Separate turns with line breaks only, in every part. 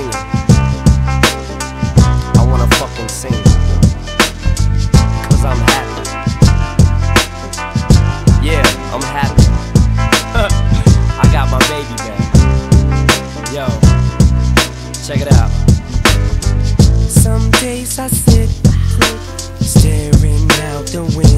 singing. I wanna fucking sing. Cause I'm happy. Yeah, I'm happy. I got my baby back. Yo, check it out. Some days I sit, staring out the window.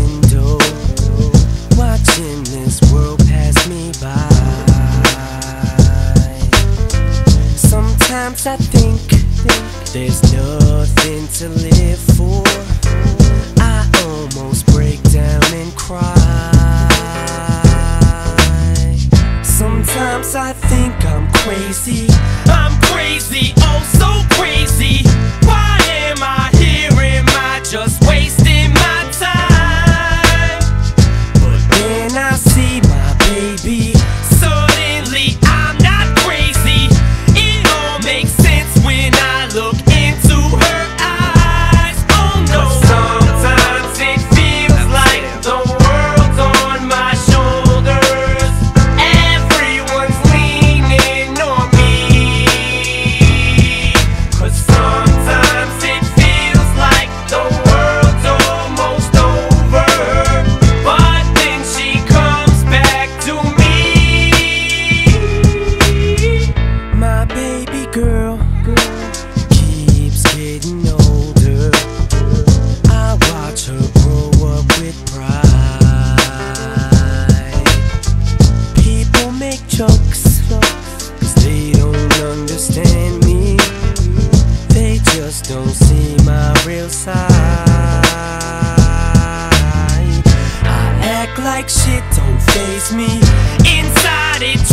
Sometimes I think there's nothing to live for. I almost break down and cry. Sometimes I think I'm crazy. I'm crazy, oh like shit don't phase me. Inside it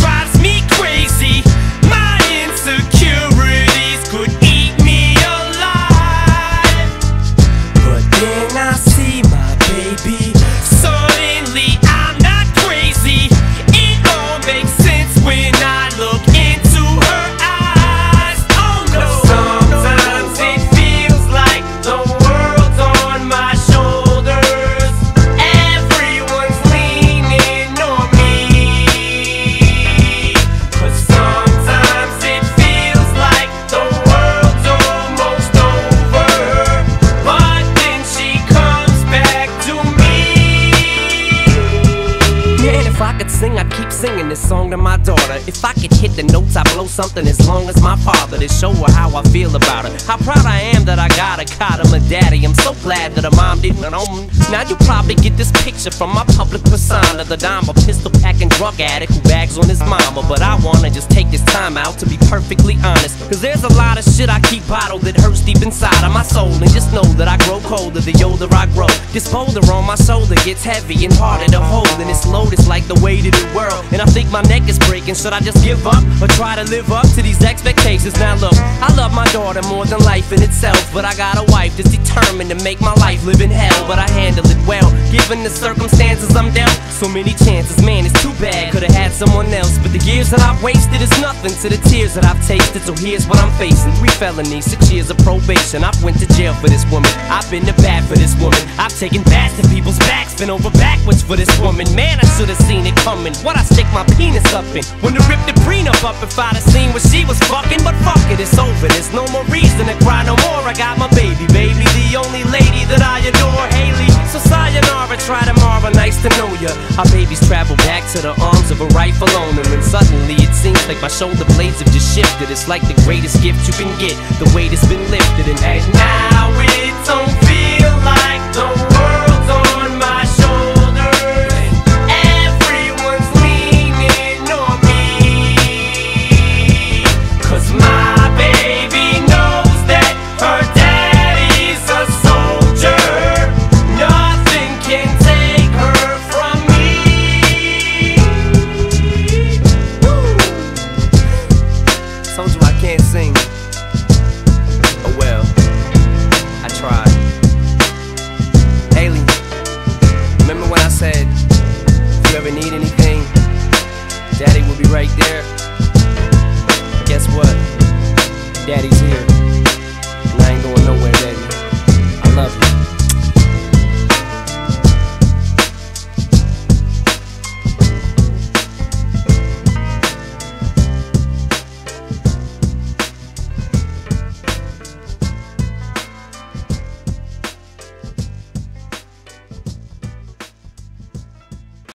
if I could sing, I'd keep singing this song to my daughter. If I could hit the notes, I'd blow something as long as my father to show her how I feel about her. How proud I am that I got a cot of my daddy. I'm so glad that a mom didn't own. Now you probably get this picture from my public persona. The dime, a pistol packing drug addict who bags on his mama. But I wanna just take this time out to be perfectly honest. Cause there's a lot of shit I keep bottled that hurts deep inside of my soul. And just know that I grow colder the older I grow. This boulder on my shoulder gets heavy and harder to hold. And it's loaded like the weight of the world. And I think my neck is breaking. Should I just give up or try to live up to these expectations? Now look, I love my daughter more than life in itself. But I got a wife that's determined to make my life live in hell. But I handle it well, given the circumstances I'm down. So many chances, man, it's too bad. Could've had someone else. But the years that I've wasted is nothing to the tears that I've tasted. So here's what I'm facing three felonies, six years of probation. I've went to jail for this woman. I've been to bat for this woman. I've taken bats to people's backs, been over backwards for this woman. Man, I should've seen it coming. What I stick my penis up in. When to rip the prenup up if I'd have seen what she was fucking. But fuck it, it's over. There's no more reason to cry no more. I got my baby, baby, the only lady ya. Our babies travel back to the arms of a rifle owner, and suddenly it seems like my shoulder blades have just shifted. It's like the greatest gift you can get, the weight has been lifted, and And now it don't feel Told you I can't sing. Oh well, I tried. Hailie, remember when I said, if you ever need anything, Daddy will be right there? Guess what? Daddy's